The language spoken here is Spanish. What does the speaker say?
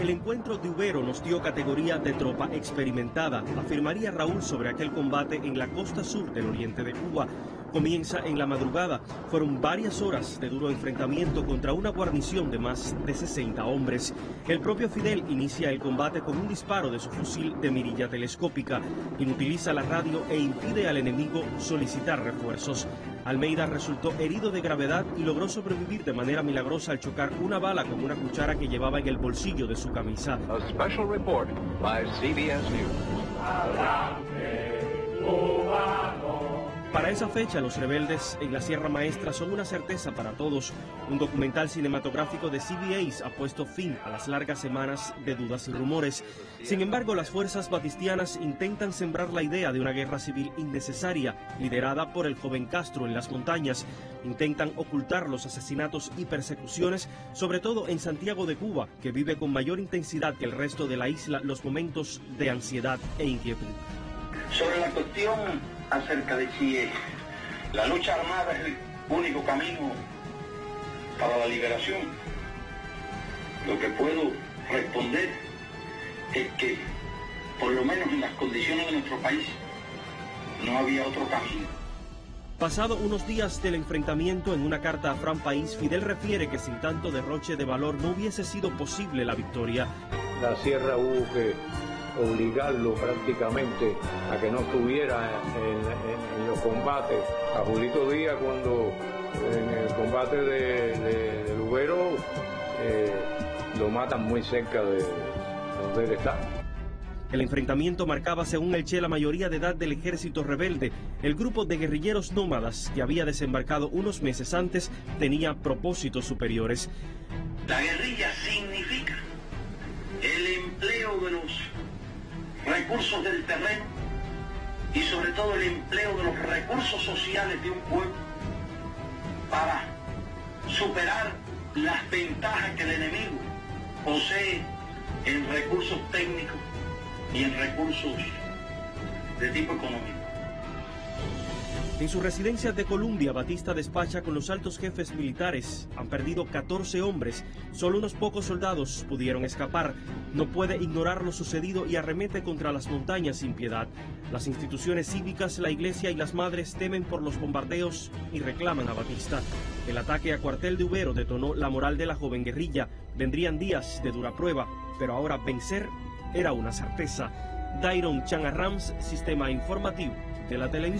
El encuentro de Ubero nos dio categoría de tropa experimentada, afirmaría Raúl sobre aquel combate en la costa sur del oriente de Cuba. Comienza en la madrugada. Fueron varias horas de duro enfrentamiento contra una guarnición de más de 60 hombres. El propio Fidel inicia el combate con un disparo de su fusil de mirilla telescópica, inutiliza la radio e impide al enemigo solicitar refuerzos. Almeida resultó herido de gravedad y logró sobrevivir de manera milagrosa al chocar una bala con una cuchara que llevaba en el bolsillo de su camisa. A special report by CBS News. Esa fecha, los rebeldes en la Sierra Maestra son una certeza para todos. Un documental cinematográfico de CBS ha puesto fin a las largas semanas de dudas y rumores. Sin embargo, las fuerzas batistianas intentan sembrar la idea de una guerra civil innecesaria, liderada por el joven Castro en las montañas. Intentan ocultar los asesinatos y persecuciones, sobre todo en Santiago de Cuba, que vive con mayor intensidad que el resto de la isla los momentos de ansiedad e inquietud. Sobre la cuestión acerca de si la lucha armada es el único camino para la liberación, lo que puedo responder es que, por lo menos en las condiciones de nuestro país, no había otro camino. Pasado unos días del enfrentamiento en una carta a Fran País, Fidel refiere que sin tanto derroche de valor no hubiese sido posible la victoria. La sierra hubo que obligarlo prácticamente a que no estuviera en, los combates. A Julito Díaz cuando en el combate de, de, Lubero eh, lo matan muy cerca de donde él está. El enfrentamiento marcaba, según el Che, la mayoría de edad del ejército rebelde. El grupo de guerrilleros nómadas que había desembarcado unos meses antes tenía propósitos superiores. La guerrilla significa el empleo de los recursos del terreno y sobre todo el empleo de los recursos sociales de un pueblo para superar las ventajas que el enemigo posee en recursos técnicos y en recursos de tipo económico. En su residencia de Columbia, Batista despacha con los altos jefes militares. Han perdido 14 hombres. Solo unos pocos soldados pudieron escapar. No puede ignorar lo sucedido y arremete contra las montañas sin piedad. Las instituciones cívicas, la iglesia y las madres temen por los bombardeos y reclaman a Batista. El ataque a cuartel de Ubero detonó la moral de la joven guerrilla. Vendrían días de dura prueba, pero ahora vencer era una certeza. Dairon Rams, Sistema Informativo de la Televisión.